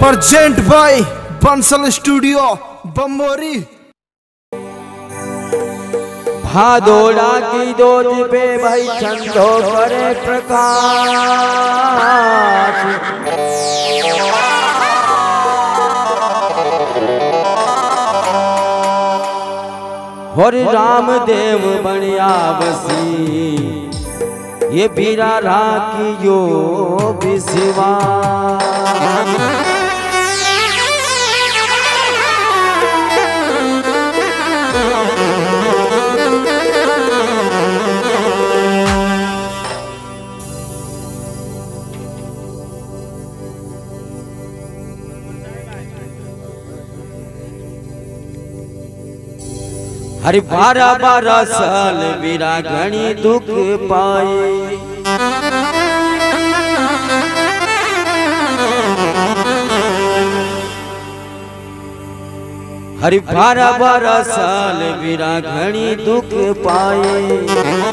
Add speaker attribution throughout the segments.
Speaker 1: Present by Bansal studio Bamori
Speaker 2: Bhadoda की दूध पे भाई चंदो करे प्रकाश। हरि राम देव बनिया बसी ये बीरा राखी यो विश्वा हरि बारह बारह साल बीरा घनी दुख पाए। हरि बारह बारह साल बीरा घनी दुख पाए।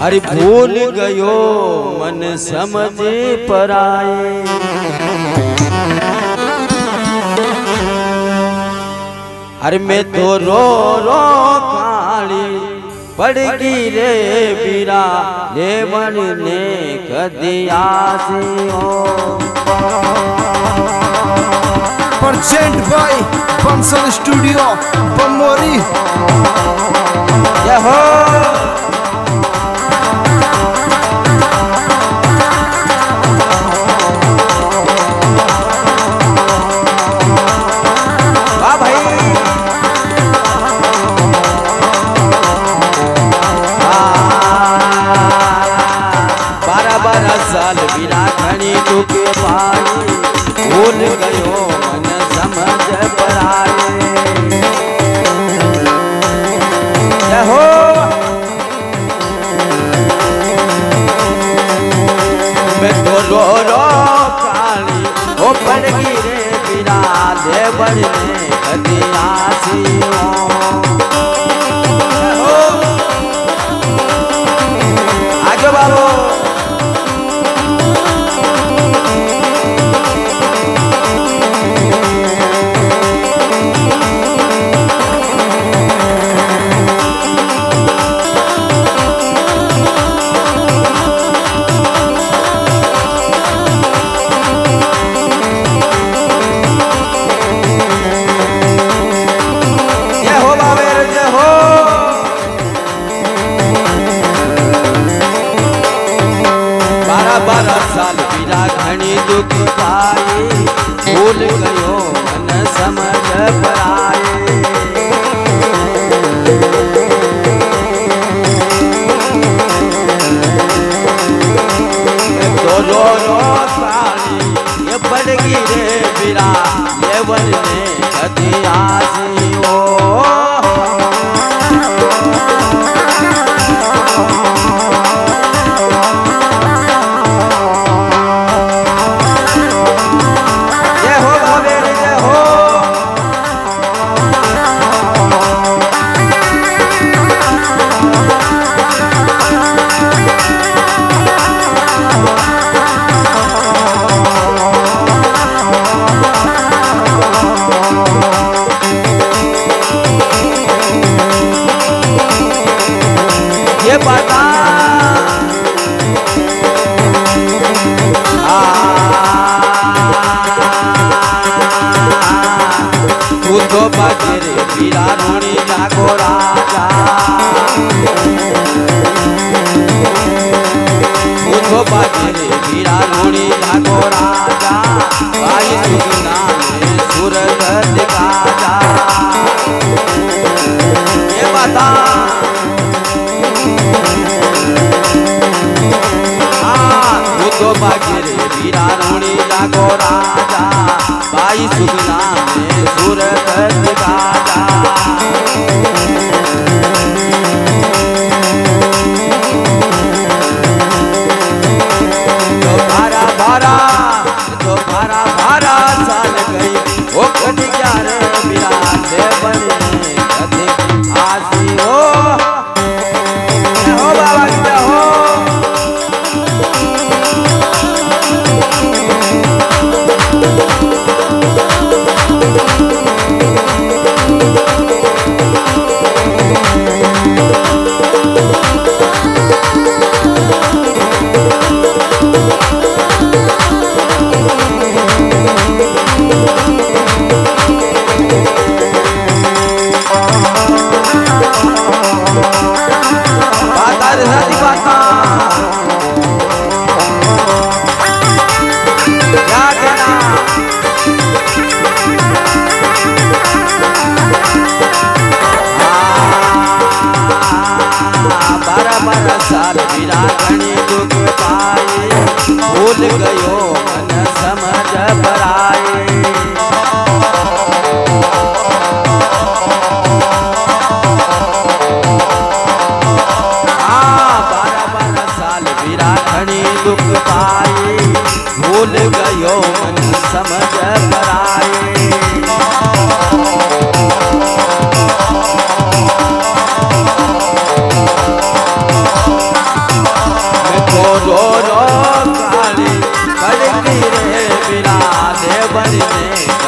Speaker 2: हरि भूल गयो मन समझ पराए अरे में तो रो रो काली पड़गी रे बीरा लेवन ने कदिया से हो।
Speaker 1: Present by Bansal studio Bamori
Speaker 2: जय देवर अतिहासी हो। ये बता तू तो बजरे पीरा रोणी जागो राजा तू तो बजरे जागो राजा भाई सुगना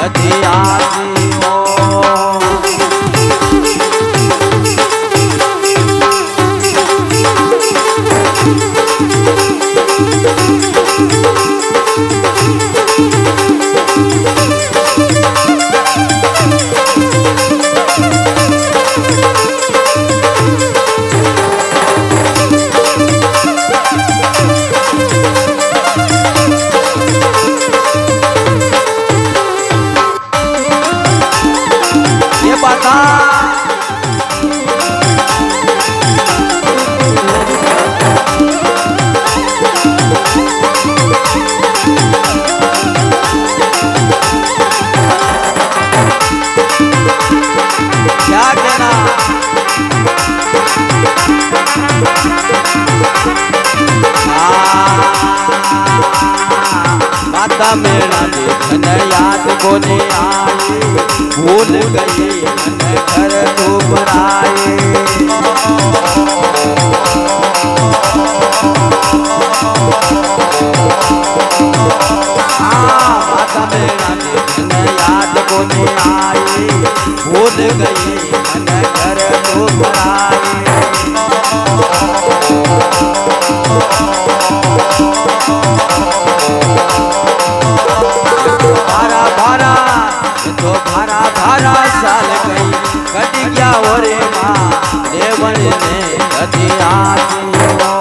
Speaker 2: दिया। हाँ, माता मेरा देखन याद कोने भूल गए घर तो बनाए अधियासी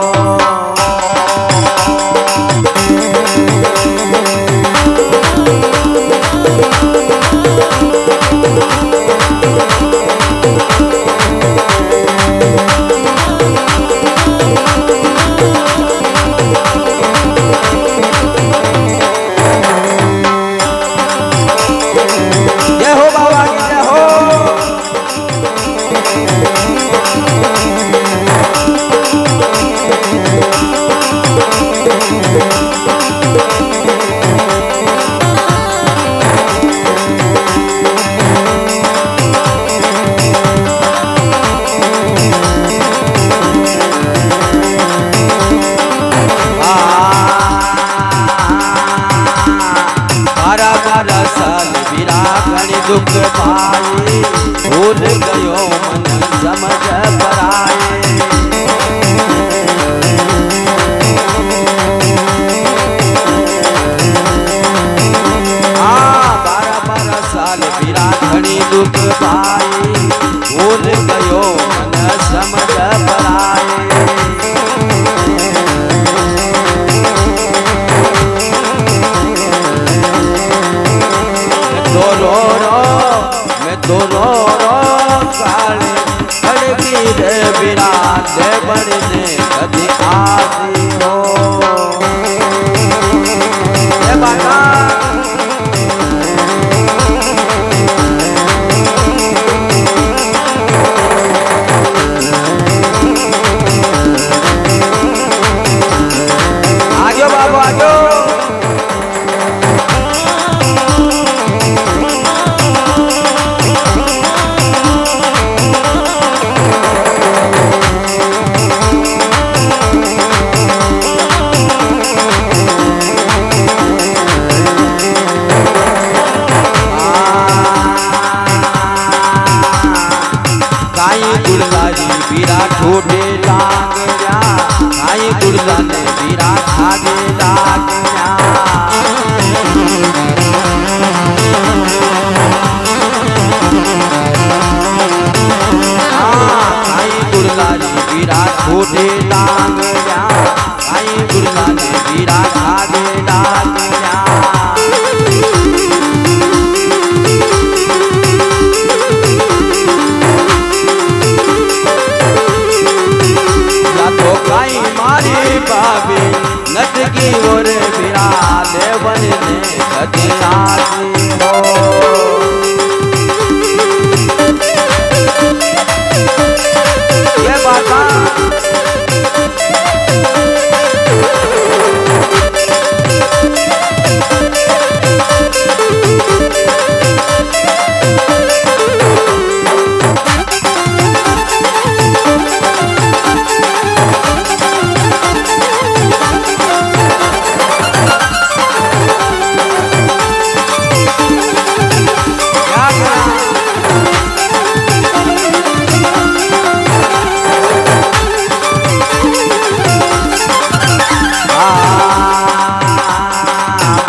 Speaker 2: की ओर बिरा देवन ने कदी आती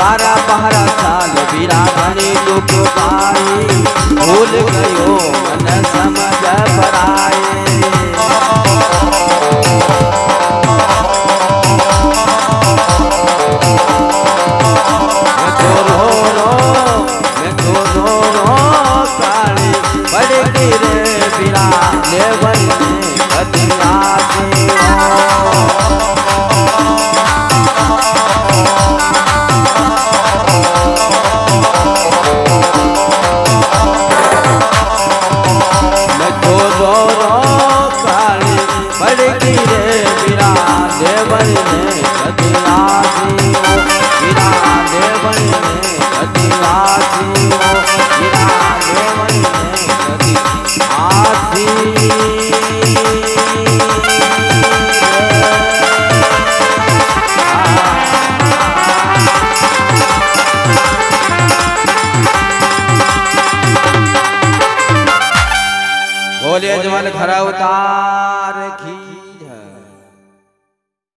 Speaker 2: बारा बारा साल बिरा बने दुख पाए भूल गयो मन समझ पराए।